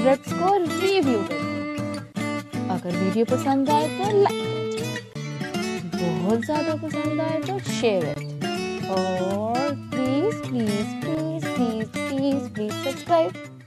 review करें अगर video पसंद आए तो लाइक बहुत ज़्यादा पसंद आए तो शेयर इट और please please please please please please subscribe